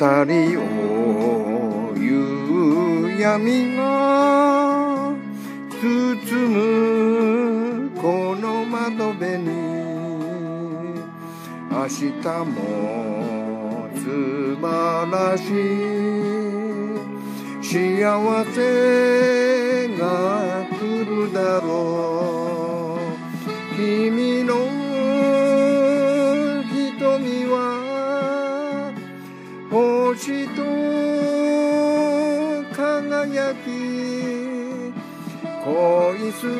二人を夕闇が包むこの窓辺に明日も素晴らしい幸せが来るだろう恋する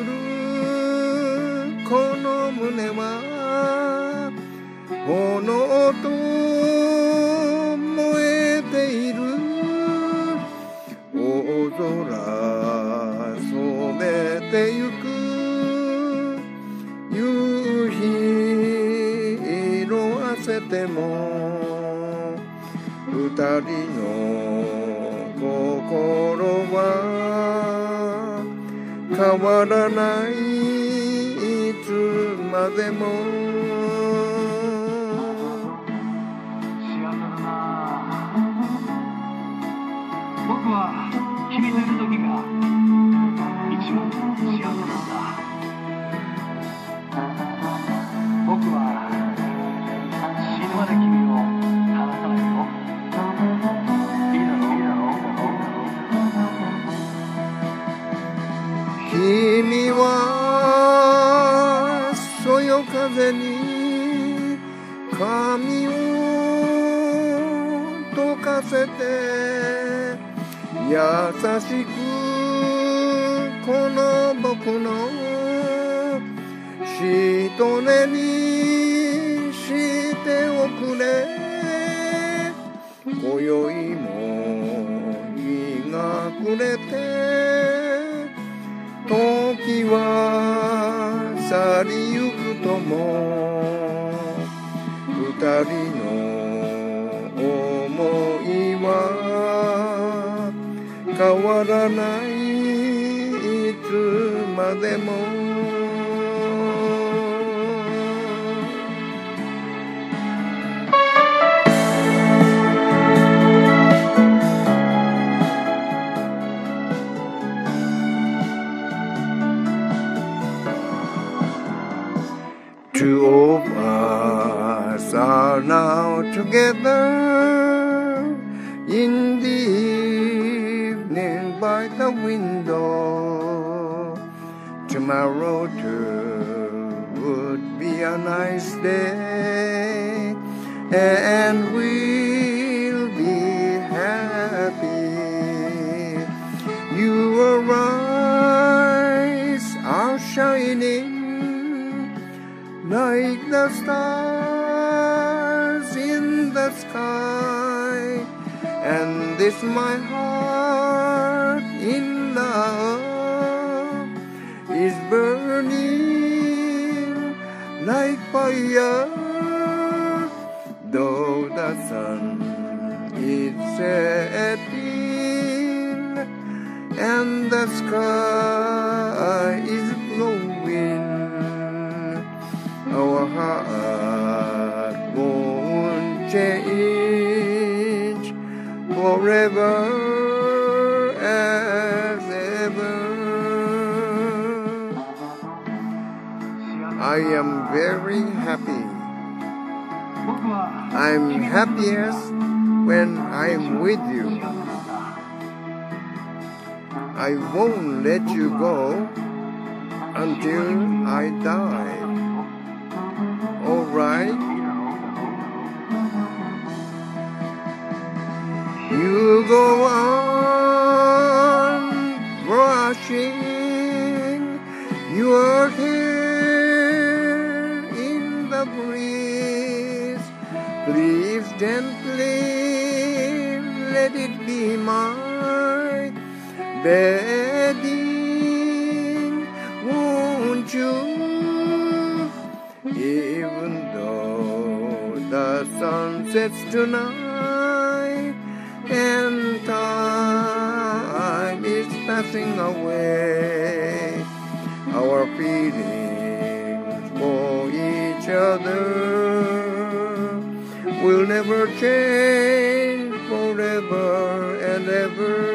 この胸は炎と燃えている大空染めてゆく夕日色あせても二人の心は変わらないいつまでも風に髪を溶かせて優しくこの僕のしとねにしておくれ今宵も日が暮れて。時は去りゆくも二人の思いは変わらない。いつまでも are now together in the evening by the window. Tomorrow too would be a nice day, and we'll be happy. Your eyes are shining like the stars the sky, and this my heart in love is burning like fire, though the sun is setting and the sky is glowing ever, as ever. I am very happy. I'm happiest when I'm with you. I won't let you go until I die. All right? You go on brushing your hair in the breeze. Please gently let it be my bedding, won't you? Even though the sun sets tonight and time is passing away, our feelings for each other will never change forever and ever